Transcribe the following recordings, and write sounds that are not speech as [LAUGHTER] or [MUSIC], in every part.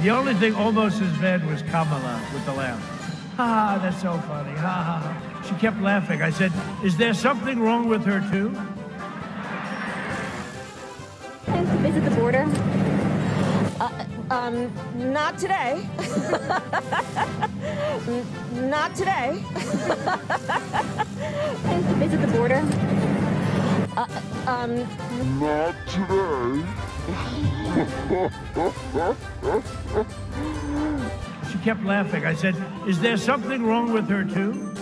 The only thing almost as bad was Kamala with the laugh. Ah, that's so funny. Ha ha ha. She kept laughing. I said, Is there something wrong with her, too? Plans to visit the border? Um, not today. [LAUGHS] Not today. [LAUGHS] Plans to visit the border? Um, Not today. She kept laughing. I said, Is there something wrong with her, too?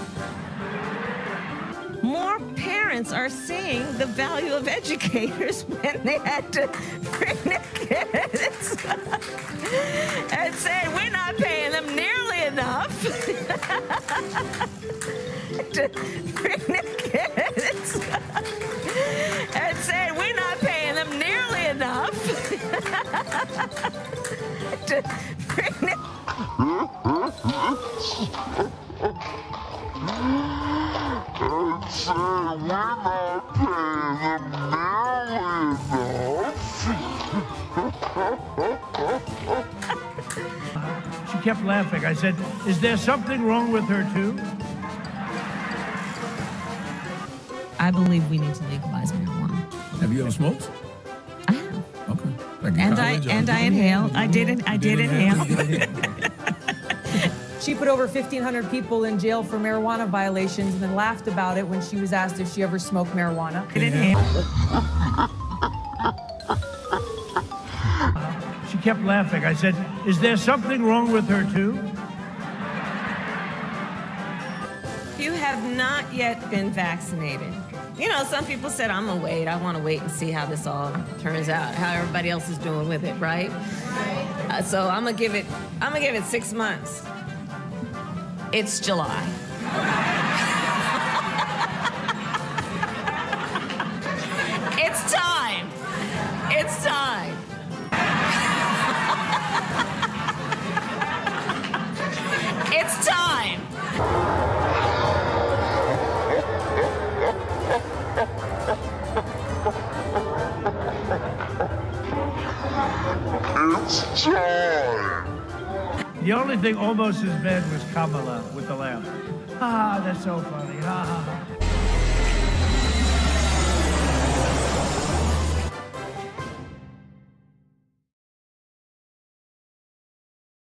More parents are seeing the value of educators [LAUGHS] when they had to bring their kids [LAUGHS] and said, We're not paying them nearly enough [LAUGHS] bring their And say we're not paying them nearly. She kept laughing. I said, Is there something wrong with her, too? I believe we need to legalize marijuana. Have you ever smoked? I have. Okay. Like in And I and I inhale. I did it. I did inhale. Inhale. She put over 1,500 people in jail for marijuana violations and then laughed about it when she was asked if she ever smoked marijuana. Did inhale. She kept laughing. I said, Is there something wrong with her, too? If you have not yet been vaccinated, you know, some people said, I'm gonna wait. I wanna wait and see how this all turns out, how everybody else is doing with it, right? Uh, so I'm gonna give it, I'm gonna give it six months. It's July. [LAUGHS] it's time. It's time. It's time. The only thing almost as bad was Kamala with the laugh. Ah, that's so funny. Ha.